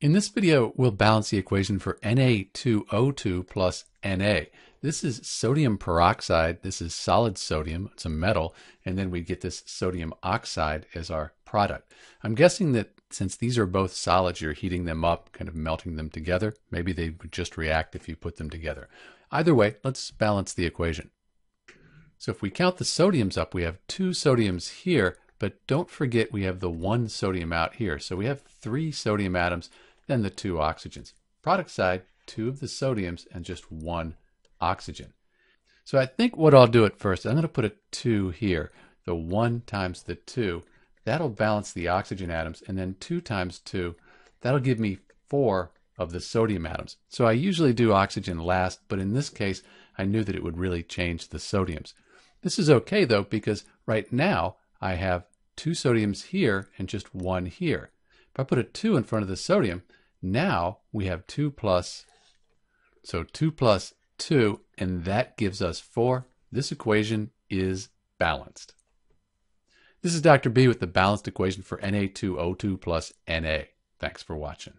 In this video, we'll balance the equation for Na2O2 plus Na. This is sodium peroxide. This is solid sodium. It's a metal. And then we get this sodium oxide as our product. I'm guessing that since these are both solids, you're heating them up, kind of melting them together. Maybe they would just react if you put them together. Either way, let's balance the equation. So if we count the sodiums up, we have two sodiums here, but don't forget we have the one sodium out here. So we have three sodium atoms then the two oxygens. Product side, two of the sodiums and just one oxygen. So I think what I'll do at first, I'm going to put a 2 here. The 1 times the 2, that'll balance the oxygen atoms. And then 2 times 2, that'll give me 4 of the sodium atoms. So I usually do oxygen last, but in this case, I knew that it would really change the sodiums. This is okay though, because right now I have two sodiums here and just one here. If I put a 2 in front of the sodium, now we have 2 plus, so 2 plus 2, and that gives us 4. This equation is balanced. This is Dr. B with the balanced equation for Na2O2 plus Na. Thanks for watching.